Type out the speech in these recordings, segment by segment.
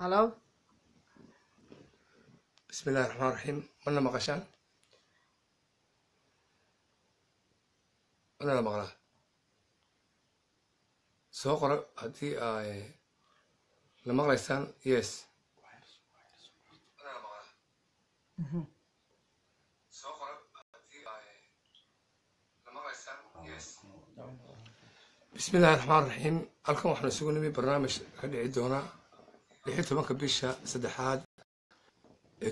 halo bismi illahi raxmaan raxiim mana maqashaan mana la maqlaa soo qoro haddii ay la maqlaysaan yes. Mana la maqlaa? Soo qoro haddii ay la maqlaysaan yes. Bismi illahi raxmaan raxiim halkan waxaan isugu nimi barnaamij ka dhici doona lixi tobanka bisha saddexaad ee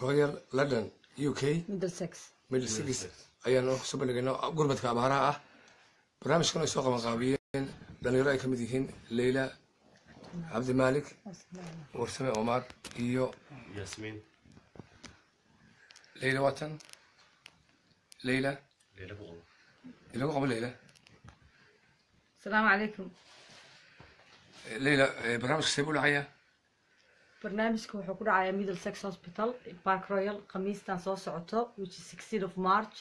royal. London u k. Middlesex ayaana ku soo bandhigayn gurbadka abaaraha ah barnaamijkan ay soo qaban qaabiyeen dhalinyaro ay ka mid yihiin leyla cabdimaalik warsame omar iyo leyla watan leyla ilagu qabo leyla asalaamu calaykum leyla eh, barnaamijka see buu dhacayaa barnaamijka wuxuu ku dhacayaa middlesex hospital park royal khamiistan soo socoto which is 16 of march.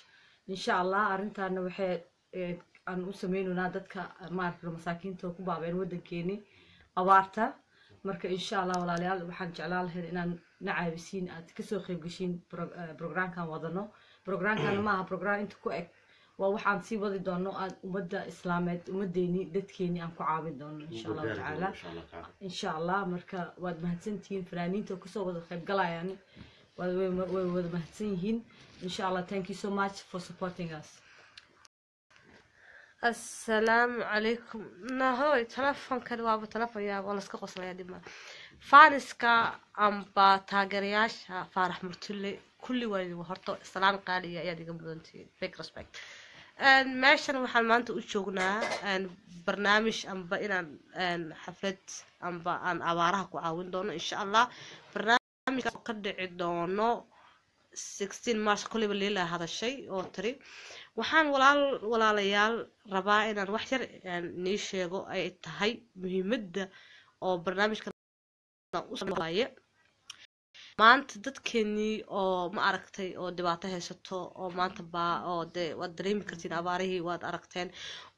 Insha allah arrintaana waxay eh, aan u sameynaynaa dadka maaragta masaakiinta ku baabeen wadankeeni abaarta. Marka insha allah walaalayaal waxaan jeclaan lahayn inaan na caawisiin aad ka soo eh, programkan wadano programkan maaha program inta ku eg waa waxaan sii wadi doono aan ummadda islaameed ummaddeeni dadkeeni aan ku caawin doono insha allahu tacaala insha allah marka waad mahadsantihiin fanaaniinta ku soo wada qaybgalayaan way wada mahadsan yihiin insha allah thank you so much for supporting us. Asalaamu calaykum. Nahoy telefoonkan waaba telefon yaab waa laska qoslaya dhibma faaniska amba taageerayaasha faarax murtule kulli waa horta islaan qaaliya ayaad iga mudantihiin big respect meeshan waxaan maanta u joognaa barnaamij amba inaan xaflad amba aan abaaraha ku caawin doono insha allah barnaamijka oo ka dhici doono 16 march kolliba liila hadashay oo tiri. Waxaan walaal walaalayaal rabaa inaan wax yar nii sheego ay tahay muhiimadda oo barnaamijkan maanta dadkeenii oo ma aragtay oo dhibaato haysato oo maanta baa oo dee waad dareemi kartiin abaarihii waad aragteen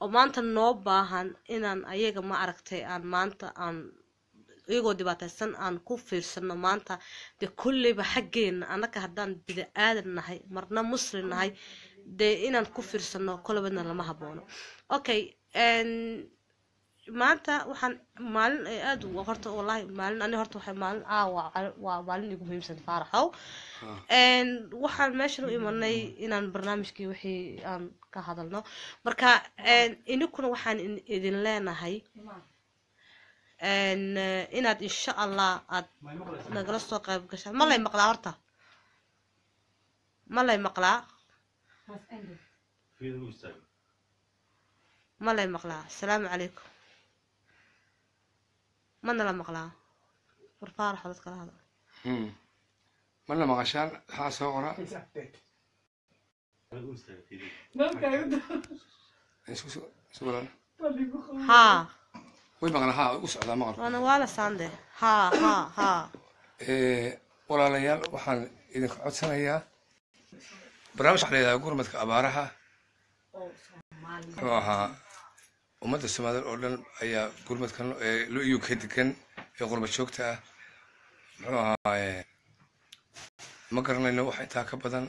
oo maanta noo baahan inaan ayaga ma aragtay aan maanta aan iyagoo dhibaataysan aan ku fiirsano maanta dee kolleyba xaggeena annaga haddaan bida aadan nahay marna muslim nahay dee inaan ku fiirsano kollebadna lama haboono okay maanta waxaan maalin eh, aad horta walahi maalin ani horta ah, waa maalin caawa waa maalin igu muhiimsan faaraxow. Ah. Waxaan meeshan u imanay inaan barnaamijkii wixii aan ka hadalno. Marka inikuna waxaan idin leenahay eh, inaad insha allah aad nagala soo qayb gashaan ma lay maqlaa horta? Ma lay maqlaa? Ma maqlaa? Asalaamu calaykum mana la maqlaa? War faaraxo dadka la hadla. Hmm. mana maqashaan waxaa soo qora Isku- isku- isku walaan. haa way maqlaan haa u socdaa maqalku waana waa la saande haa haa haa Eh, walaalayaal waxaan idinka codsanayaa. Barnaamij waxaa la yidhahdaa gurmadka abaaraha. Muxuu ahaa ummadda soomaaliyed oo dhan ayaa gurmadkan ee lo uk degan ee qurba joogta ah. Muxuu ahaa eh, ma garanayno wax intaa ka badan?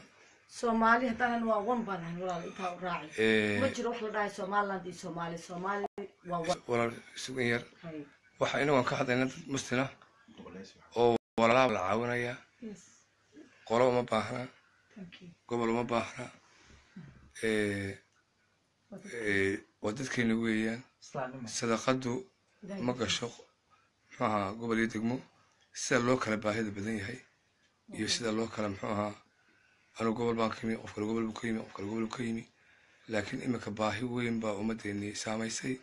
Soomaali haddaanan waa wan baan ahan walaal intaa u raaci. Eh, ma jiro wax la dhahay somaliland iyo soomaali. Soomaali waa wan. walaal sugan yar. Waxa inagoon ka hadlayna dad muslina oo walaalaha la caawinaya. Qolo uma baahna. Gobol uma baahna. Eh, eh, waa dadkeena weeyaan sadaqadu ma. Gasho. Muxuu ahaa gobol iyo degmo. Sida loo kala baahida badan yahay iyo sida loo kala muxuu ahaa anu gobol baan ka yimi qof kale gobol buu ka yimi qof kale gobol buu ka yimi. Laakiin iminka baahi weyn baa ummadeenii saamaysay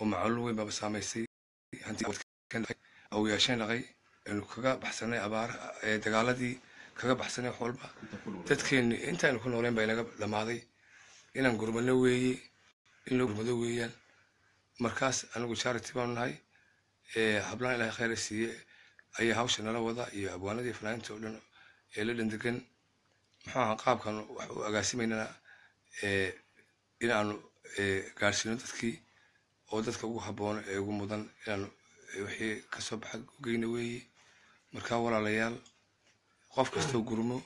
oo macaluul weyn baaba saamaysay. Awyaasheen dhaqay aynu kaga baxsanay abaara ee dagaaladii kaga baxsanay wax walba. Dadkeeni intaaynu ku nooleen baa inaga dhamaaday inaan gurmadno weeye in loo gurmado weeyaan. Markaas anigu charity baanu nahay ee hablaan ilaahay khayr siiye ayaa hawsha nala wada iyo abwaanadii fanaaniinta oo dhan ee la dhandegan muxuu ahaa qaabkan wax u agaasimaynana ee inaanu ee gaarsiino dadkii oo dadka ugu habboon ee ugu mudan inaan wixii ka soo baxa geyna weeye markaa walaalayaal qof kastoo gurmo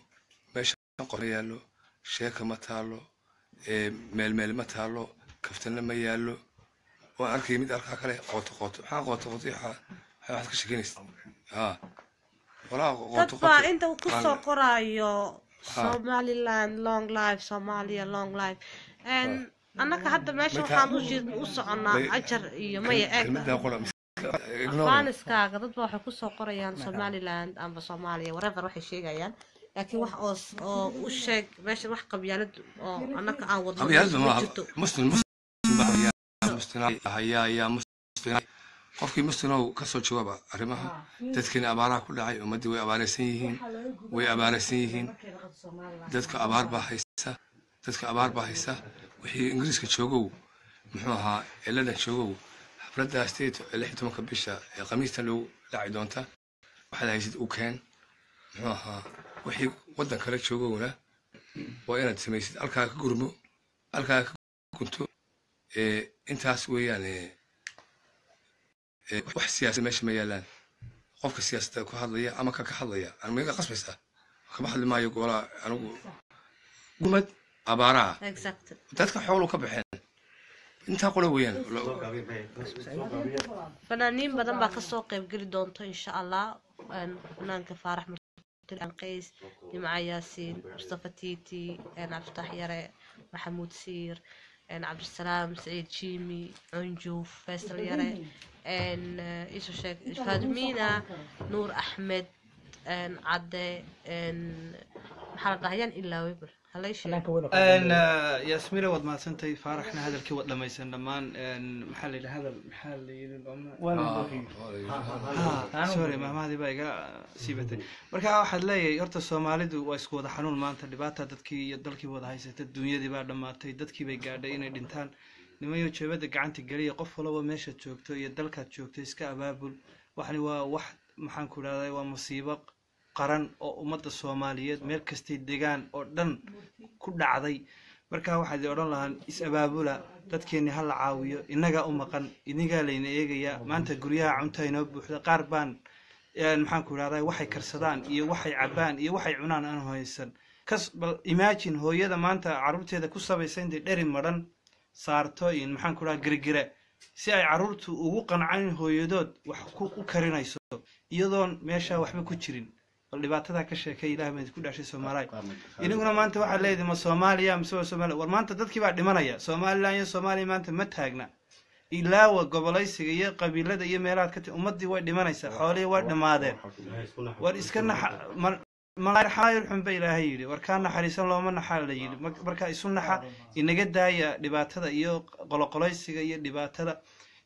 meesha qof ma yaallo sheeka ma taalo meelmeel ma taalo kaftana ma yaallo. Waan arkay mid alkaa kale qooto qooto maxaa qooto qooto waxaa waxaad ka shekeynaysa ha. Dad baa inta uu ku soo qoraayo somaliland long life somalia long life. Annaka hadda meesha waxaan u u soconaa ajar iyo maya eeg kelmaddaa qola ignore faaniskaaga dad baa waxay ku soo qorayaan somaliland amba soomaaliya whatever waxay sheegayaan laakiin wax oo oo u sheeg meesha wax qabyaalad oo annaka aan wadno jirto qofkii muslimow ka soo jawaaba arrimaha dadkiina abaaraha ku dhacay ummaddii way abaaraysan yihiin way abaaraysan yihiin dadka abaar baa haysa dadka abaar baa haysa wixii ingiriiska joogow muxuu ahaa ciladan joogow xafladda state lix iyo tobanka bisha ee khamiistan lagu dhaci doonta waxaad haysid u keen muxuu ahaa wixii waddan kale joogowna waa inaad samaysid alkaa ka gurmo alkaa ka gunto ee intaas weeyaan ee ee wax siyaasad meesha ma yaalaan. Qofka siyaasadda ku hadlaya ama ka ka hadlaya aan meega qasbaysaa. Kama hadli maayo golaa anigu gumad abaaraha. Exact dadka xoolu ka baxeen. Intaa qole weeyaan. Fanaaniin badan baa ka soo qeybgeli doonto insha allah. Fanaanka faarax عبد القيس اللي مع ياسين مصطفى تيتي أنا عبد الفتاح يرى محمود سير أنا عبد السلام سعيد شيمي عنجوف فيصل يرى أن إيش شك فادمينا نور أحمد أن عدي أن محمد ضحيان إلا ويبر. Sheeg yasmina waad mahadsantahay faaraxna hadalkii waad dhamaysan dhammaan maxaa la yidhi hadal maxaa la sorry mahmadii baa iga siibatay marka waxaad leeyahay horta soomaalidu waa isku wada xanuun maanta dhibaata dadkii iyo dalkii wada haysata dunyadii baa dhammaatay dadkii bay gaadhay inay dhintaan. Nimayo jeebada gacanta geliya qof walaba meeshaad joogto iyo dalkaad joogto iska abaabul. Waxani waa wax maxaan ku idhahday waa musiibo qaran oo ummadda soomaaliyeed meel kastay degaan oo dhan ku dhacday. Marka waxaad odhan lahaan is-abaabula dadkeenni ha la caawiyo innagaa u maqan idingaa layna eegayaa maanta guryaha cunta inoo buuxda qaar baan maxaan ku idhahdaa waxay karsadaan iyo waxay cabaan iyo waxay cunaan aan haysan. Kas bal imagine hooyada maanta carruurteeda ku sabaysa intay dheri madhan saarto in maxaan ku idhaha girgira si ay carruurtu ugu qancaan hooyadood wax u karinayso iyadoon meesha waxba ku jirin bal dhibaatadaa ka sheekay ilaah baa idinku dhashay soomaaliya. Iniguna maanta waxaad leedahay ma soomaaliya mise waa war maanta dadkii baa dhimanaya somalilan iyo soomaaliya maanta ma taagna. Ilaawa gobolaysiga iyo qabiilada iyo meelahaad ka ti ummadii way dhimanaysaa xoolihii way dhammaadeen war iska naxa malaarxaayir xun ba ilaahay yidhi. War kaa naxariisan looma naxaa la yidhi. Marka isu naxa inaga daaya dhibaatada iyo qoloqolaysiga iyo dhibaatada.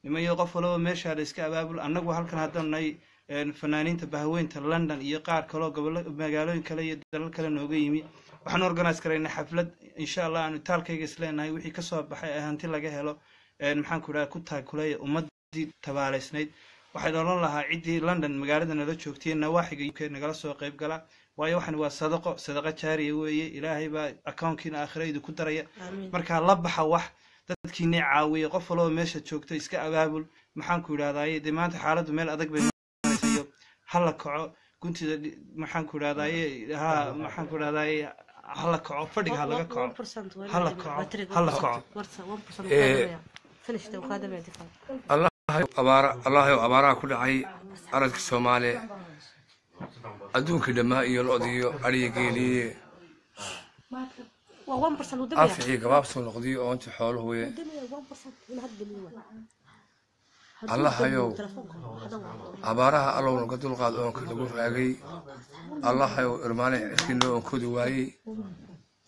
Nimayo qof walaba meeshaa la iska abaabul annagu halkan haddaan nahay fanaaniinta bahaweynta london iyo qaar kaloo gobolo magaalooyin kale iyo dalal kale nooga yimi. Waxaan organise karaynaa xaflad. Insha allah aanu taalkayga isleenahay wixii ka soo baxay hanti laga helo maxaan ku dhaha ku taakuleeya ummadii tabaaleysnayd. Waxaan odhan lahaa ciddii london magaalada nala joogtay nawaaxiga uk nagala soo qayb gala. Waayo waxan waa sadaqo sadaqa jaariya weeye. Ilaahay baa accounkiina aakhiraydu ku daraya. Markaa la baxa wax dadkiina caawiya qof walaba meesha joogto iska abaabul. Maxaan ku idhahdaye dee maanta xaaladdu meel adag bay ha la kaco. Guntida maxaan ku idhahdaye ha maxaan ku idhahdaye ha la kaco. Fadhiga ha laga kaco ha la kaco. Ha la kaco allahayow abaaraha ku dhacay aradka soomaaliya adduunkii dhammaa iyo lo-diyo adhiya geeliye anficii gabaabsoo noqdiyo oo intii xooluhu weye allahayow abaaraha allow naga dulqaad oonka lagu raagay. Allahayow irmaane cirkii noo onkodi waayey.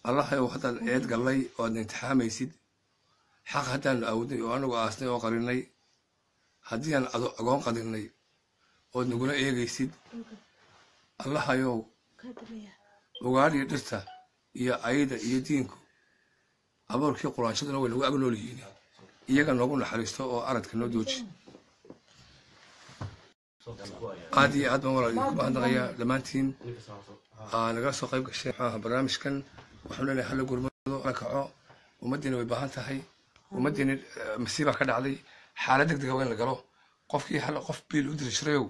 Allahayow haddaan eed gallay oo aadna imtixaamaysid xaq haddaanu awdnay oo anagu aasnay oo qarinay haddii aan agoon qadinay ood nagula eegaysid allahayow ugaadhiyo dhirta iyo ayda iyo diinku aboorkii quraanshaduna way nagu ag nool yihiin iyaga noogu naxariisto oo aradka noo dooji. Aad iyo aad baan walaal idinku mahadnaqayaa dhammaantiin. Nagala soo qayb gasheen maxaa barnaamijkan. Waxaan leenahay hala gurmado hala kaco. Ummaddiina way baahan tahay. Ummaddiina masiibaa ka dhacday. Xaalad deg dega waa in la galo. Qofkii hal qof biil u diri jirayow